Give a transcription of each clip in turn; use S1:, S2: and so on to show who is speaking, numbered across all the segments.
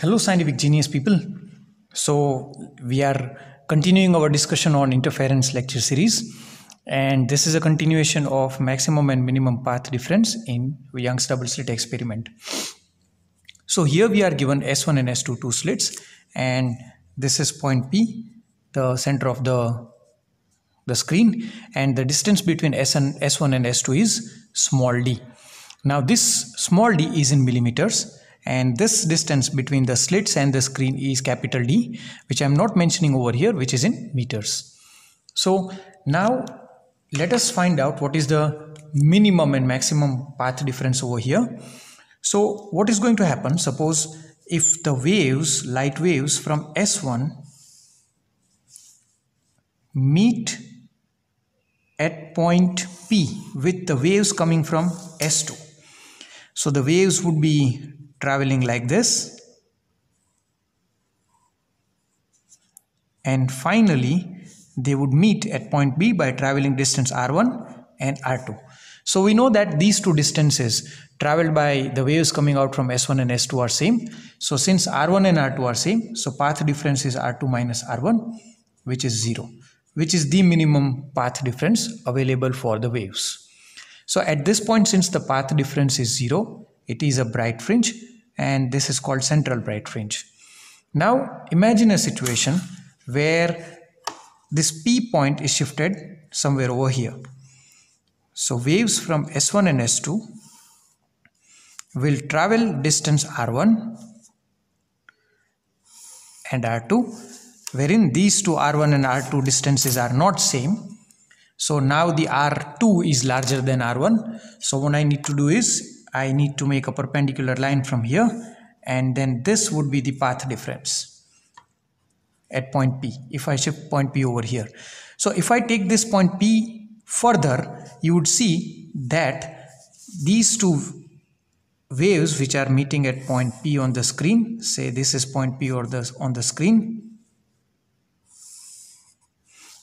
S1: Hello, scientific genius people. So, we are continuing our discussion on interference lecture series, and this is a continuation of maximum and minimum path difference in Young's double slit experiment. So, here we are given S1 and S2 two slits, and this is point P, the center of the the screen, and the distance between S and S1 and S2 is small d. Now, this small d is in millimeters and this distance between the slits and the screen is capital D which I am not mentioning over here which is in meters. So now let us find out what is the minimum and maximum path difference over here. So what is going to happen suppose if the waves light waves from S1 meet at point P with the waves coming from S2. So the waves would be traveling like this and finally they would meet at point B by traveling distance r1 and r2. So we know that these two distances traveled by the waves coming out from S1 and S2 are same. So since r1 and r2 are same, so path difference is r2 minus r1 which is 0 which is the minimum path difference available for the waves. So at this point since the path difference is 0, it is a bright fringe and this is called central bright fringe. Now imagine a situation where this P point is shifted somewhere over here. So waves from S1 and S2 will travel distance R1 and R2 wherein these two R1 and R2 distances are not same. So now the R2 is larger than R1. So what I need to do is I need to make a perpendicular line from here and then this would be the path difference at point P if I shift point P over here. So if I take this point P further you would see that these two waves which are meeting at point P on the screen say this is point P or this on the screen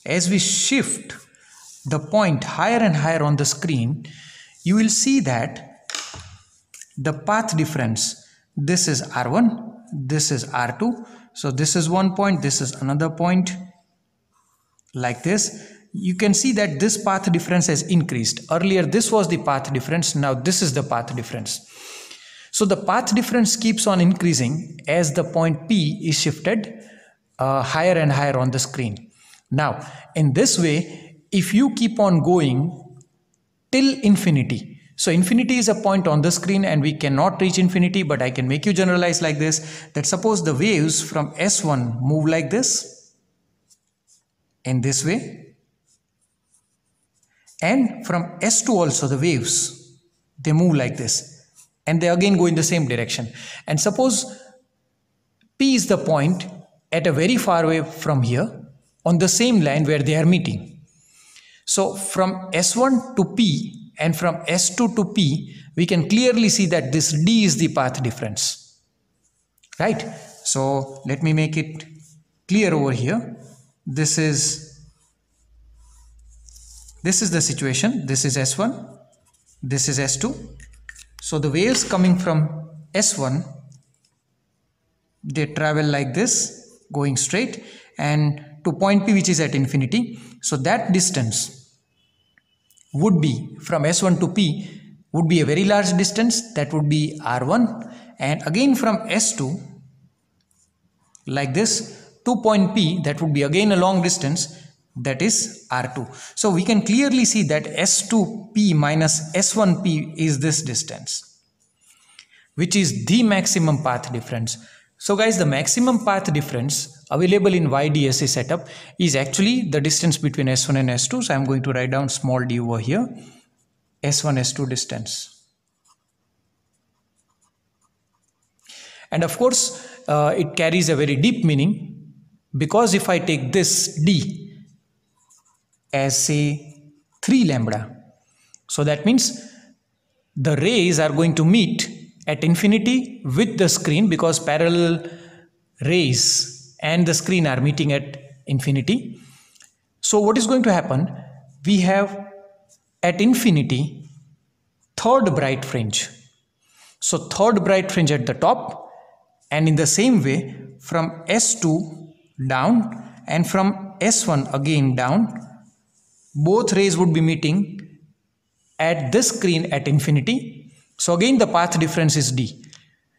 S1: as we shift the point higher and higher on the screen you will see that the path difference. This is r1 this is r2 so this is one point this is another point like this. You can see that this path difference has increased. Earlier this was the path difference. Now this is the path difference. So the path difference keeps on increasing as the point p is shifted uh, higher and higher on the screen. Now in this way if you keep on going till infinity so infinity is a point on the screen and we cannot reach infinity but I can make you generalize like this that suppose the waves from S1 move like this in this way and from S2 also the waves they move like this and they again go in the same direction and suppose P is the point at a very far away from here on the same line where they are meeting. So from S1 to P and from S2 to P, we can clearly see that this D is the path difference. Right? So let me make it clear over here. This is this is the situation. This is S1. This is S2. So the waves coming from S1 they travel like this going straight and to point P which is at infinity. So that distance would be from S1 to P would be a very large distance that would be R1 and again from S2 like this to point P that would be again a long distance that is R2. So we can clearly see that S2P minus S1P is this distance which is the maximum path difference. So guys the maximum path difference available in YDSE setup is actually the distance between S1 and S2. So I'm going to write down small d over here, S1, S2 distance. And of course, uh, it carries a very deep meaning because if I take this d as say 3 lambda, so that means the rays are going to meet at infinity with the screen because parallel rays and the screen are meeting at infinity. So what is going to happen? We have at infinity third bright fringe. So third bright fringe at the top and in the same way from S2 down and from S1 again down both rays would be meeting at this screen at infinity so again the path difference is d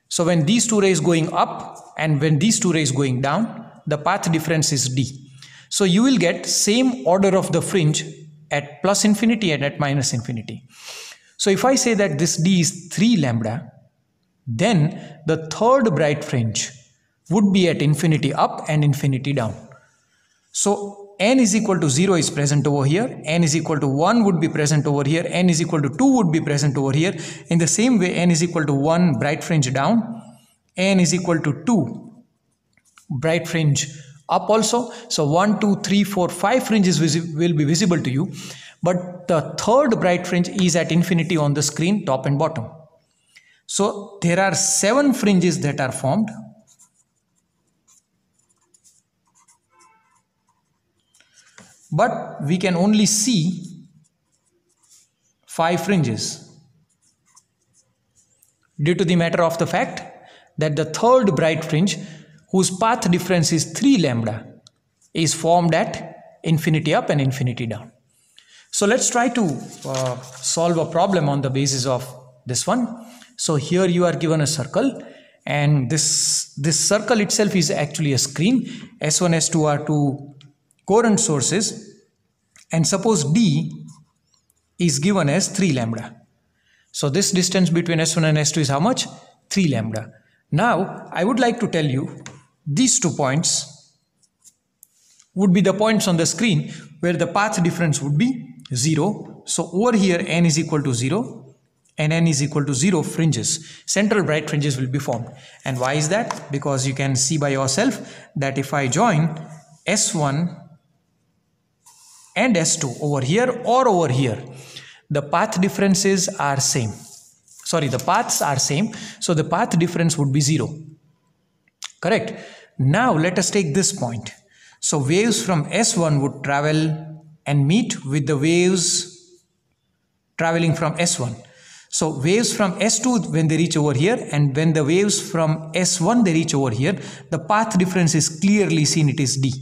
S1: so when these two rays going up and when these two rays going down the path difference is d. So you will get same order of the fringe at plus infinity and at minus infinity. So if I say that this d is 3 lambda then the third bright fringe would be at infinity up and infinity down. So n is equal to 0 is present over here, n is equal to 1 would be present over here, n is equal to 2 would be present over here. In the same way, n is equal to 1 bright fringe down, n is equal to 2 bright fringe up also. So 1, 2, 3, 4, 5 fringes will be visible to you. But the third bright fringe is at infinity on the screen, top and bottom. So there are 7 fringes that are formed but we can only see five fringes due to the matter of the fact that the third bright fringe whose path difference is 3 lambda is formed at infinity up and infinity down. So let's try to uh, solve a problem on the basis of this one. So here you are given a circle and this this circle itself is actually a screen s1 s2 are two coherent sources and suppose D is given as 3 lambda. So this distance between S1 and S2 is how much? 3 lambda. Now I would like to tell you these two points would be the points on the screen where the path difference would be 0. So over here n is equal to 0 and n is equal to 0 fringes. Central bright fringes will be formed. And why is that? Because you can see by yourself that if I join S1 and S2 over here or over here. The path differences are same. Sorry the paths are same. So the path difference would be 0 correct? Now let us take this point. So waves from S1 would travel and meet with the waves traveling from S1 so waves from S2 when they reach over here and when the waves from S1 they reach over here the path difference is clearly seen it is D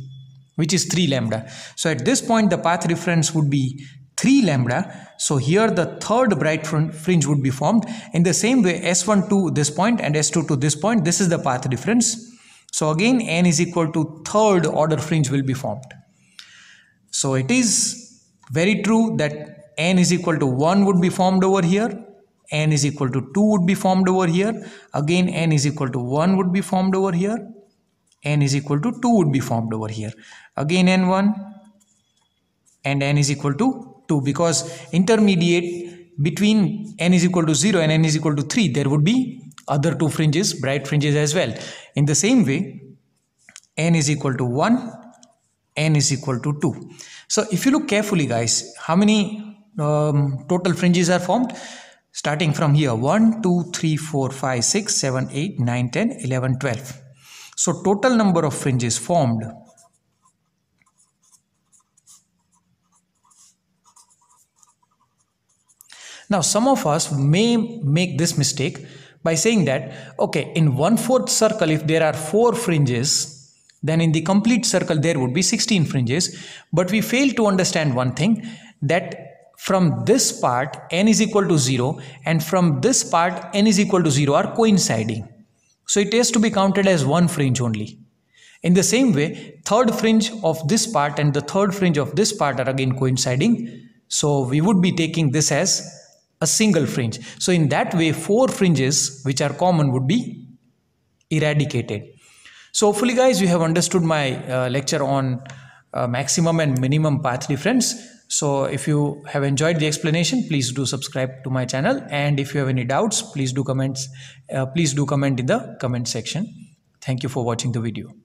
S1: which is 3 lambda. So at this point the path difference would be 3 lambda. So here the third bright fringe would be formed. In the same way S1 to this point and S2 to this point this is the path difference. So again n is equal to third order fringe will be formed. So it is very true that n is equal to 1 would be formed over here n is equal to 2 would be formed over here again n is equal to 1 would be formed over here n is equal to 2 would be formed over here. Again n1 and n is equal to 2 because intermediate between n is equal to 0 and n is equal to 3 there would be other two fringes bright fringes as well. In the same way n is equal to 1 n is equal to 2 so if you look carefully guys how many um, total fringes are formed? Starting from here 1 2 3 4 5 6 7 8 9 10 11 12 so total number of fringes formed. Now some of us may make this mistake by saying that okay in one fourth circle if there are four fringes then in the complete circle there would be 16 fringes. But we fail to understand one thing that from this part n is equal to 0 and from this part n is equal to 0 are coinciding so it has to be counted as one fringe only. In the same way, third fringe of this part and the third fringe of this part are again coinciding. So we would be taking this as a single fringe. So in that way, four fringes which are common would be eradicated. So hopefully guys, you have understood my uh, lecture on uh, maximum and minimum path difference. So if you have enjoyed the explanation, please do subscribe to my channel. And if you have any doubts, please do comments, uh, please do comment in the comment section. Thank you for watching the video.